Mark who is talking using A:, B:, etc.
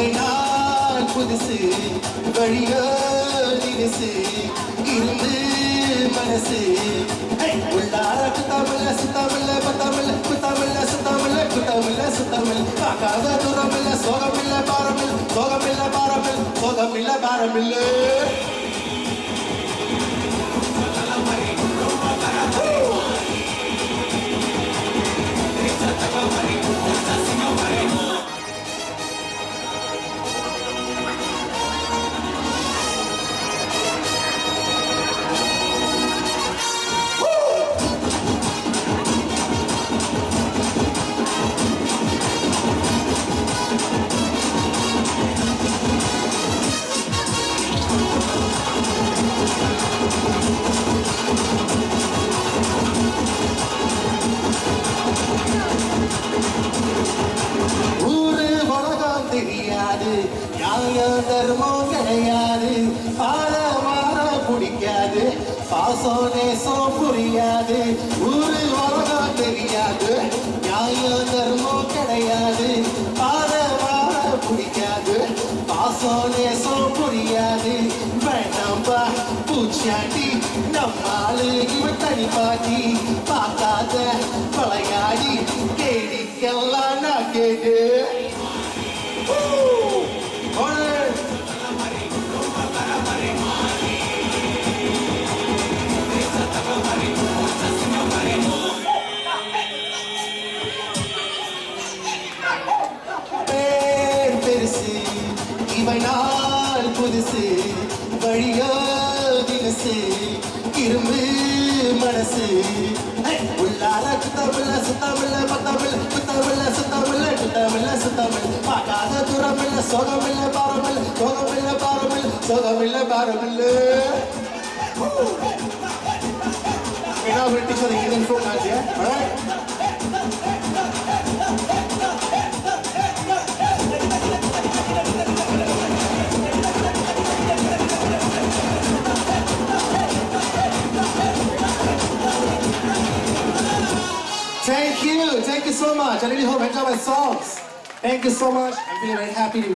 A: இசைனால் புதுசு வழியோ தினசு இருந்து மனசு. உள்ளார குத்தாமல்ல சுத்தாமல்ல பத்தாமல்ல குத்தாமல்ல சுத்தாமல்ல குத்தாமல்ல சுத்தாமல் பார்க்காத தூரமில்ல சோகமில்ல பாரமில் சோகமில்ல பாரமில் சோகமில்ல பாரமில்லை. தெரியாது நியாயம் தர்மம் கிடையாது. பாத மாற பிடிக்காது பாசம் நேசம் புரியாது. ஊரு உலகம் தெரியாது. நியாயம் தர்மம் கிடையாது. பாத மாற பிடிக்காது பாசம் நேசம் புரியாது. வேண்டாம்பா பூச்சாண்டி நம்மாளு இவன் தனி பாட்டி. பார்க்காத பழையாடி கேடிக்கெல்லாம் நான் கேட்டு. இவை நாள் புதுசு வழியோ தினசு இரும்பு மனசு. உள்ளார சுத்தமில்ல சுத்தமில்ல பத்தமில்ல புத்தமில்ல சுத்தமில்ல சுத்தமில்ல சுத்தமில்ல. பார்க்காத தூரமில்ல சோகமில்ல பாரமில்ல சோகமில்ல பாரமில்ல சோகமில்ல பாரமில்ல. We're now going to teach you the Indian folk dance, yeah? Alright? Thank you. Thank you so much. I really hope you enjoy my songs. Thank you so much. I'm feeling very happy to